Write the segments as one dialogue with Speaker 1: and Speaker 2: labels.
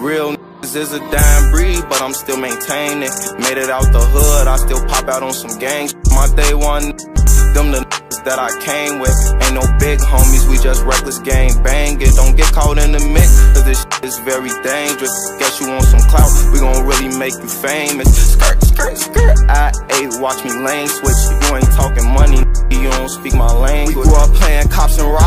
Speaker 1: Real niggas is a dying breed, but I'm still maintaining. Made it out the hood, I still pop out on some gangs. My day one, them the that I came with. Ain't no big homies, we just reckless gang banging. Don't get caught in the mix, cause this is very dangerous. Guess you want some clout, we gon' really make you famous. Skirt, skirt, skirt. I ate, watch me lane switch. You ain't talking money, you don't speak my language. We grew up playing cops and robbers.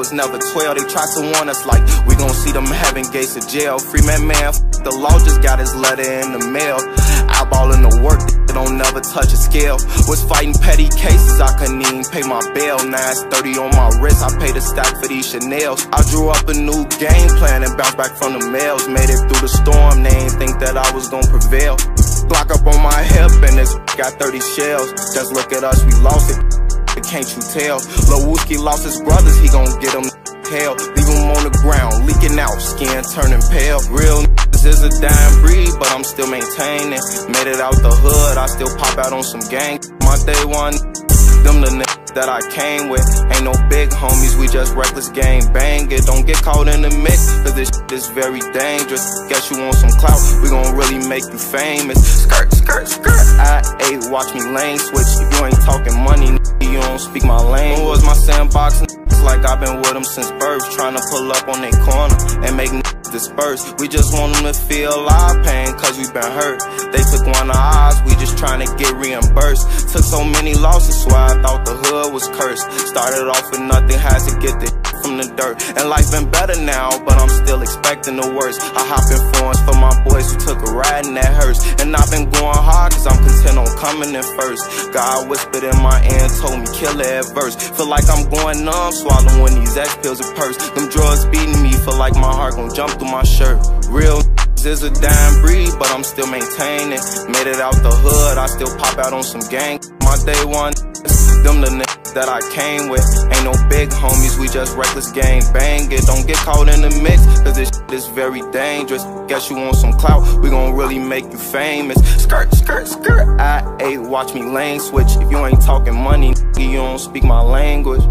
Speaker 1: Was never 12. They tried to warn us like we gon' see them having gates of jail. Freeman man, man, the law just got his letter in the mail. Eyeballing the work, they don't never touch a scale. Was fighting petty cases, I couldn't even pay my bail. Now it's 30 on my wrist, I paid a stack for these Chanel's. I drew up a new game plan and bounced back from the mails. Made it through the storm, they ain't think that I was gonna prevail. Glock up on my hip and this got 30 shells. Just look at us, we lost it can't you tell? Lil Wooski lost his brothers, he gon' get them hell. Leave him on the ground, leaking out, skin turning pale. Real is a dying breed, but I'm still maintaining. Made it out the hood, I still pop out on some gang. My day one, that I came with. Ain't no big homies, we just reckless gang banging. Don't get caught in the mix, cause this shit is very dangerous. Guess you want some clout, we gon' really make you famous. Skirt, skirt, skirt. I ate, watch me lane switch. If you ain't talking money, you don't speak my language. was my sandbox? Like I've been with them since birth, trying to pull up on their corner and make disperse. We just want them to feel our pain, cause we been hurt. They took one of ours, we just trying to get reimbursed. Took so many losses, so I thought the hood was cursed. Started off with nothing, had to get the from the dirt. And life been better now, but I'm still expecting the worst. I hop in Florence for my boys who took a ride in that hearse. And I've been going hard, cause I'm content on coming in first. God whispered in my ear and told me kill it verse. Feel like I'm going numb, swallowing these X pills and purse. Them drugs beating me, feel like my heart gon' jump through my shirt. Real is a dying breed, but I'm still maintaining. Made it out the hood, I still pop out on some gang. My day one, them the that I came with. Ain't no big homies, we just reckless gang banging. Don't get caught in the mix, cause this shit is very dangerous. Guess you want some clout, we gon' really make you famous. Skirt, skirt, skirt. I ate, watch me lane switch. If you ain't talking money, you don't speak my language.